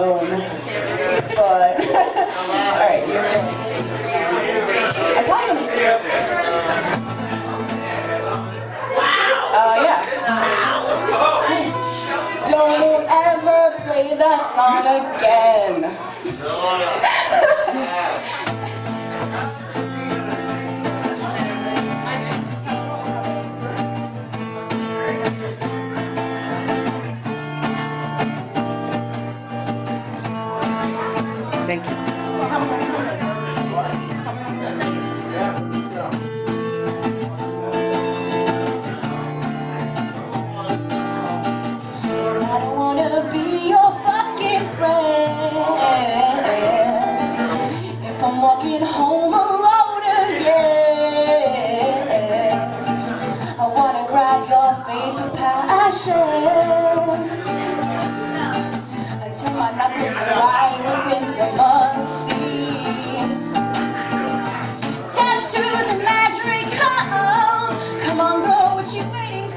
But alright, you're I probably see it. Uh yeah. Don't ever play that song again. If I'm walking home alone again I wanna grab your face with passion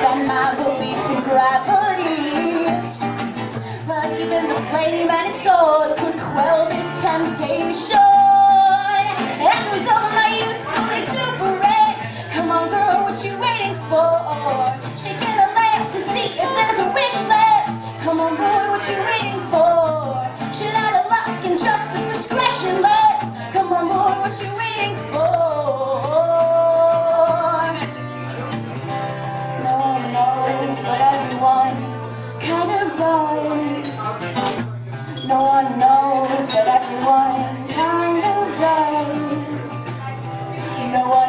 suspend my belief in gravity. But even the flame and its swords could quell this temptation. No one knows, but everyone kind of does. No one